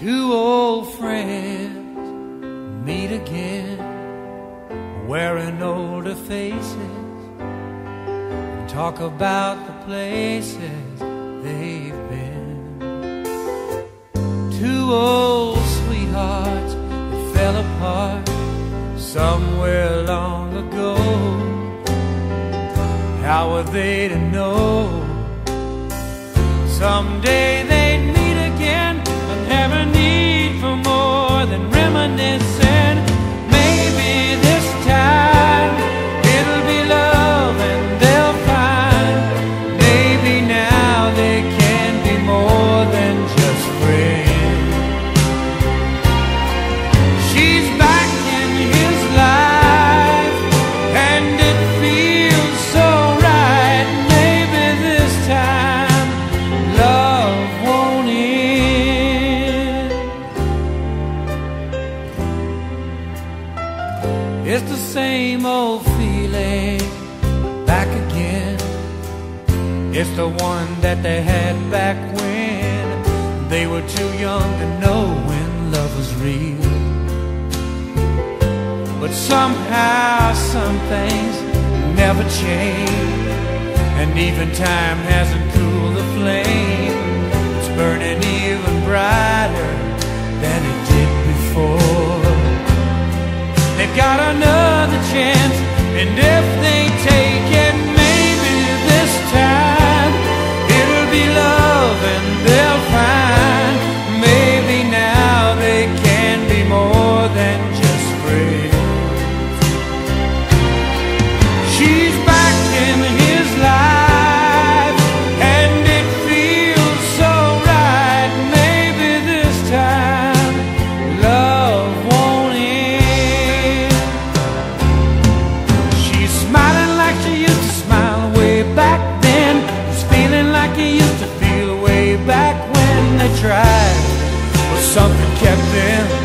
Two old friends meet again, wearing older faces, and talk about the places they've been. Two old sweethearts that fell apart somewhere long ago. How were they to know? Someday they'd It's the same old feeling back again. It's the one that they had back when they were too young to know when love was real. But somehow some things never change, and even time hasn't cooled the flame. They've got another chance, and if they take it, maybe this time it'll be love and they'll find. Maybe now they can be more than back when they tried, but something kept them.